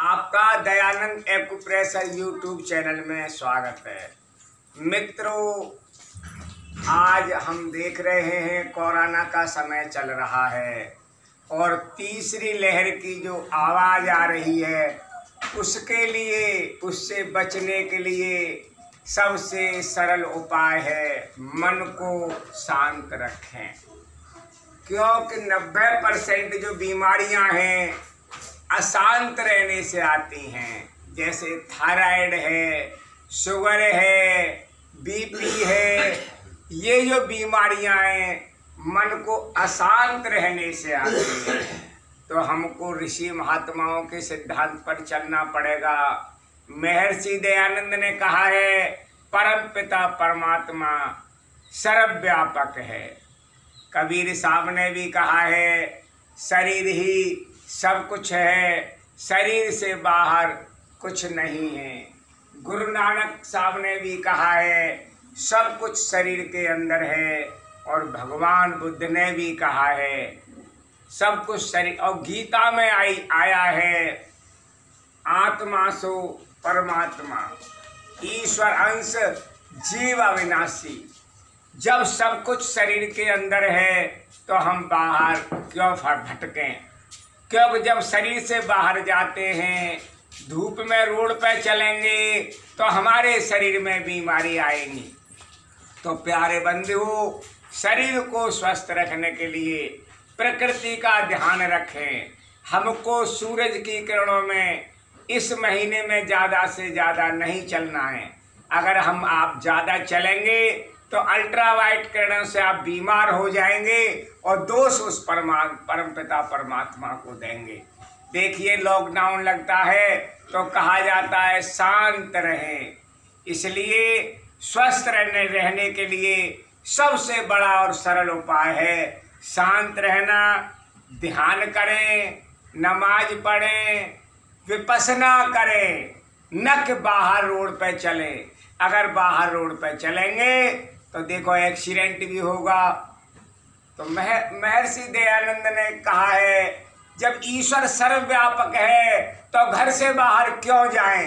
आपका Dayanand acupressure YouTube channel में स्वागत है। मित्रों, आज हम देख रहे हैं कोरोना का समय चल रहा है और तीसरी लहर की जो आवाज़ आ रही है, उसके लिए, उससे बचने के लिए सबसे सरल उपाय है, मन को शांत रखें। क्योंकि नब्बे परसेंट जो बीमारियाँ हैं अशांत रहने से आती हैं। जैसे थायराइड है, शुगर है बीपी है, ये जो बीमारियाँ हैं, मन को अशांत रहने से आती हैं। तो हमको ऋषि महात्माओं के सिद्धांत पर चलना पड़ेगा। महर्षि दयानंद ने कहा है, परम पिता परमात्मा सर्वव्यापक है। कबीर साहब ने भी कहा है, शरीर ही सब कुछ है, शरीर से बाहर कुछ नहीं है। गुरु नानक साहब ने भी कहा है, सब कुछ शरीर के अंदर है, और भगवान बुद्ध ने भी कहा है। सब कुछ शरीर, और गीता में आई, आया है, आत्मा सो परमात्मा। ईश्वर अंश जीव अविनाशी। जब सब कुछ शरीर के अंदर है तो हम बाहर क्यों भटकें? क्योंकि जब शरीर से बाहर जाते हैं, धूप में रोड पे चलेंगे तो हमारे शरीर में बीमारी आएगी। तो प्यारे बंधु, शरीर को स्वस्थ रखने के लिए प्रकृति का ध्यान रखें। हमको सूरज की किरणों में इस महीने में ज़्यादा से ज़्यादा नहीं चलना है। अगर हम आप ज़्यादा चलेंगे तो अल्ट्रा वाइट किरणों से आप बीमार हो जाएँगे और दोष उस परमा परम पिता परमात्मा को देंगे। देखिए लॉकडाउन लगता है तो कहा जाता है, शांत रहें। इसलिए स्वस्थ रहने रहने के लिए सबसे बड़ा और सरल उपाय है, शांत रहना, ध्यान करें, नमाज़ पढ़ें, विपसना करें न कि बाहर रोड पे चलें। अगर बाहर रोड पे चलेंगे तो देखो, एक्सीडेंट भी होगा। तो मह, महर्षि दयानंद ने कहा है, जब ईश्वर सर्वव्यापक है तो घर से बाहर क्यों जाएँ?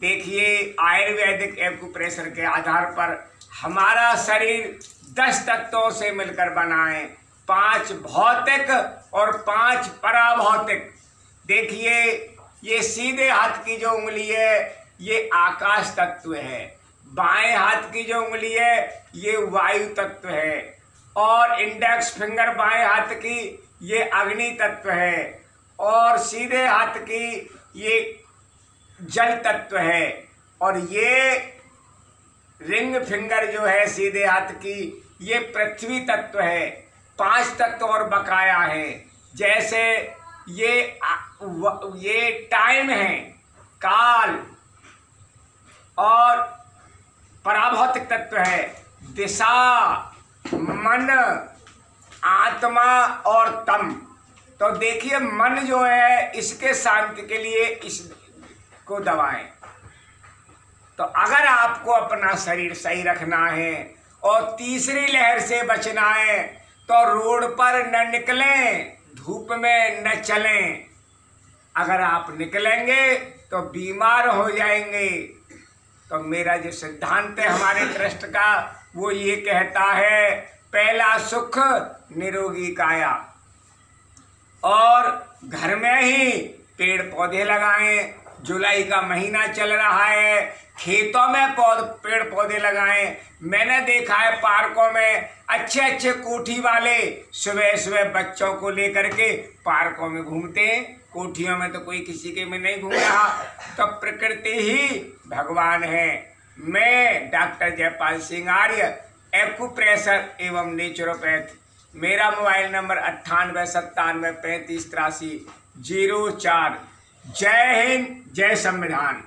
देखिए, आयुर्वेदिक एक्यूप्रेशर के आधार पर हमारा शरीर दस तत्वों से मिलकर बना है पाँच भौतिक और पाँच पराभौतिक। देखिए, ये सीधे हाथ की जो उंगली है, ये आकाश तत्व है। बाएँ हाथ की जो उंगली है, ये वायु तत्व है। और इंडेक्स फिंगर बाएँ हाथ की, ये अग्नि तत्व है। और सीधे हाथ की, ये जल तत्व है। और ये रिंग फिंगर जो है सीधे हाथ की, ये पृथ्वी तत्व है। पाँच तत्व और बकाया है। जैसे ये ये टाइम है, काल। और पराभौतिक तत्व है। दिशा, मन, आत्मा और तम। तो देखिए, मन जो है, इसके शांति के लिए इस को दबाएँ। तो अगर आपको अपना शरीर सही रखना है और तीसरी लहर से बचना है तो रोड पर न निकलें, धूप में न चलें। अगर आप निकलेंगे तो बीमार हो जाएँगे। तो मेरा जो सिद्धांत है हमारे ट्रस्ट का, वो ये कहता है, पहला सुख निरोगी काया और घर में ही पेड़ पौधे लगाएँ। जुलाई का महीना चल रहा है। खेतों में पौध पेड़ पौधे लगाएँ। मैंने देखा है पार्कों में अच्छे अच्छे कोठी वाले सुबह सुबह बच्चों को लेकर के पार्कों में घूमते हैं। कोठियों में तो कोई किसी के में नहीं घूम रहा। तो प्रकृति ही भगवान है। मैं डॉक्टर जयपाल सिंह आर्य एक्यूप्रेशर एवं नेचुरोपैथ मेरा मोबाइल नंबर अट्ठानवे, सत्तानवे, पैंतीस, तिरासी, ज़ीरो चार। जय हिंद, जय संविधान।